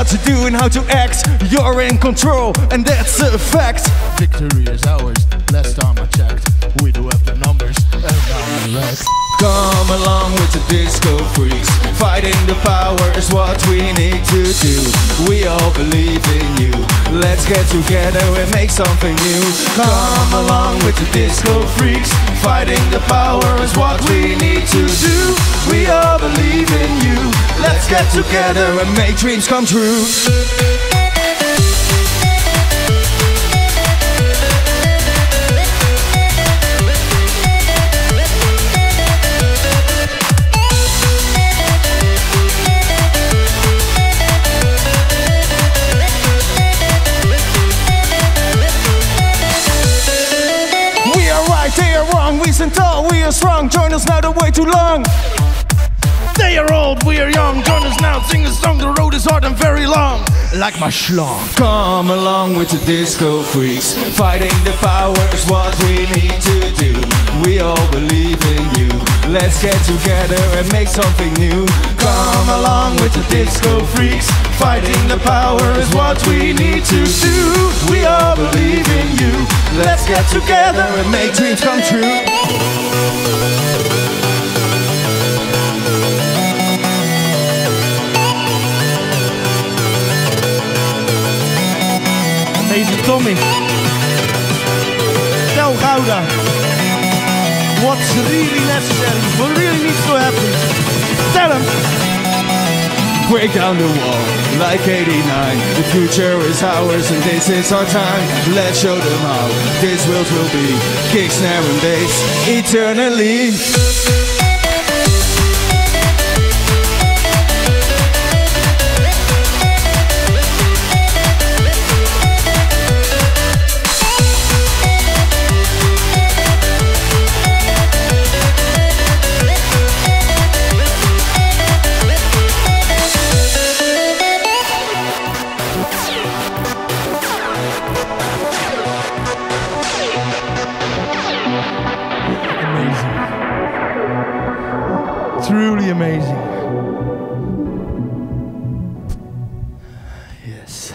What to do and how to act. You're in control, and that's a fact. Victory is ours. Last time I checked, we do have the numbers and I'm. Come along with the disco freaks. Fighting the power is what we need to do. We all believe. Let's get together and make something new. Come along with the disco freaks. Fighting the power is what we need to do. We all believe in you. Let's get together and make dreams come true. Are strong. Join us now, the way too long. They are old, we are young. Join us now, sing a song. The road is hard and very long. Like my schlong. Come along with the disco freaks. Fighting the power is what we need to do. We all believe in you. Let's get together and make something new. Come along with the disco freaks. Fighting the power is what we need to do. We all believe in you. Get together and make dreams come true. Deze Tommy. Tell Gouda. What's really necessary? What really needs to happen? Tell him. Break down the wall like 89. The future is ours and this is our time. Let's show them how this world will be. Kick, snare, and bass eternally. Truly amazing. Yes.